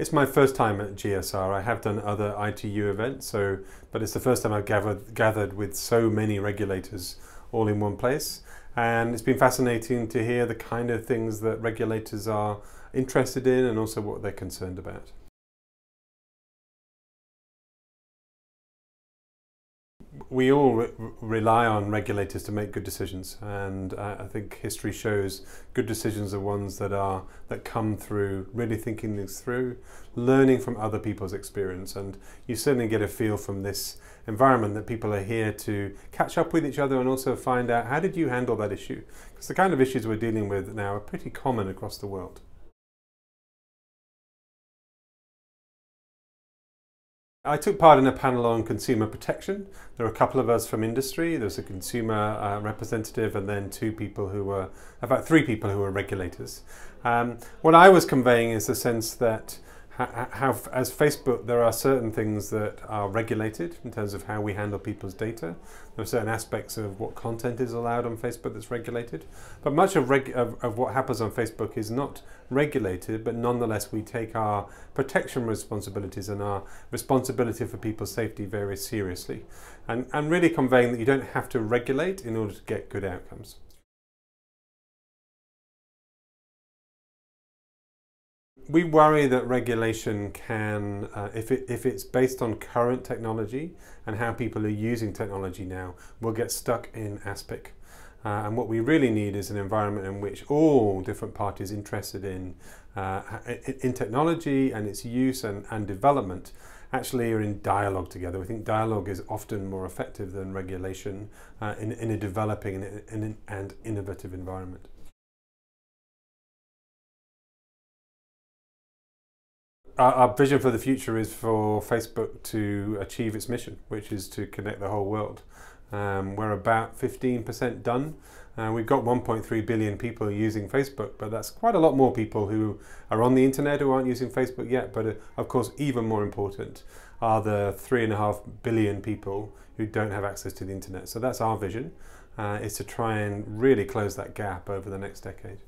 It's my first time at GSR. I have done other ITU events, so but it's the first time I've gathered gathered with so many regulators all in one place, and it's been fascinating to hear the kind of things that regulators are interested in and also what they're concerned about. We all re rely on regulators to make good decisions, and uh, I think history shows good decisions are ones that are that come through really thinking things through, learning from other people's experience, and you certainly get a feel from this environment that people are here to catch up with each other and also find out how did you handle that issue, because the kind of issues we're dealing with now are pretty common across the world. I took part in a panel on consumer protection. There were a couple of us from industry. There was a consumer uh, representative and then two people who were, about three people who were regulators. Um, what I was conveying is the sense that as Facebook, there are certain things that are regulated in terms of how we handle people's data. There are certain aspects of what content is allowed on Facebook that's regulated. But much of, of, of what happens on Facebook is not regulated, but nonetheless we take our protection responsibilities and our responsibility for people's safety very seriously. And, and really conveying that you don't have to regulate in order to get good outcomes. We worry that regulation can, uh, if, it, if it's based on current technology and how people are using technology now, we'll get stuck in ASPIC. Uh, and what we really need is an environment in which all different parties interested in, uh, in technology and its use and, and development actually are in dialogue together. We think dialogue is often more effective than regulation uh, in, in a developing and, and innovative environment. Our, our, vision for the future is for Facebook to achieve its mission, which is to connect the whole world. Um, we're about 15% done. Uh, we've got 1.3 billion people using Facebook, but that's quite a lot more people who are on the internet who aren't using Facebook yet. But uh, of course, even more important are the three and a half billion people who don't have access to the internet. So that's our vision, uh, is to try and really close that gap over the next decade.